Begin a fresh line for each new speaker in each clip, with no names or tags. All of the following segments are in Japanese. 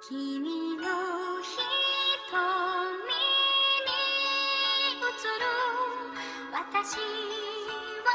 君の瞳に映る私は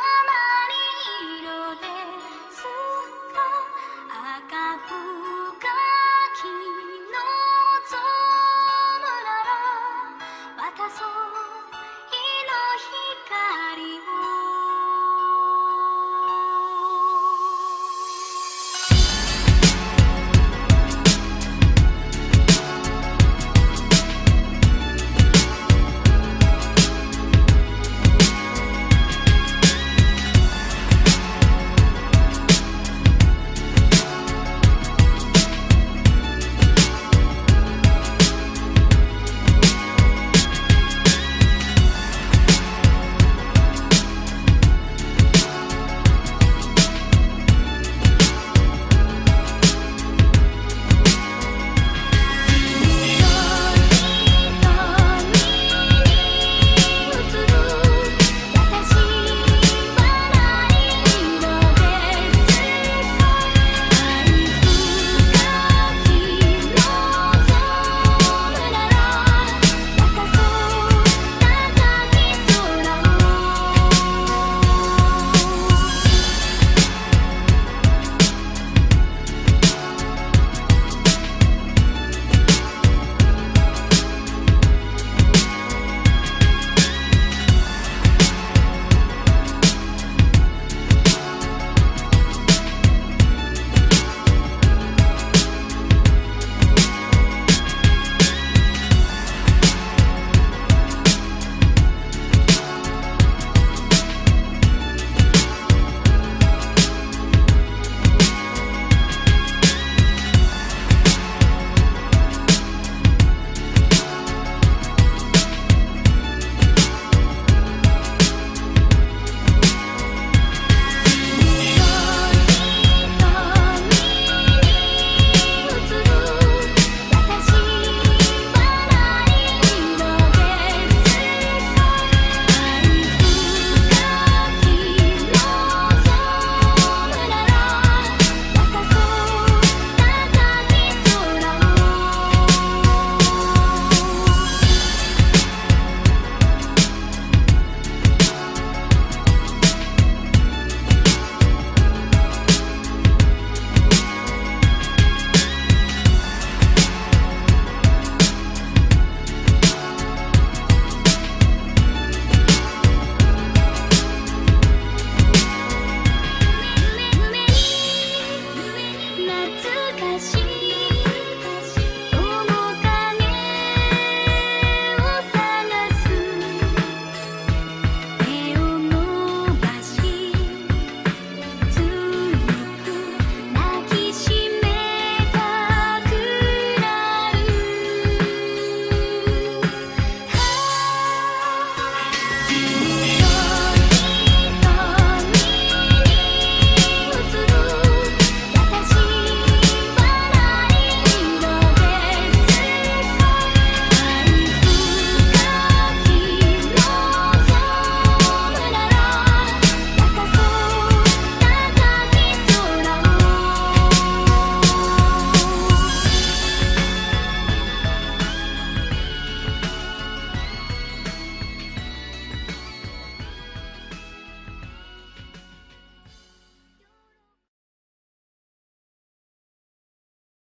恥ずかしい。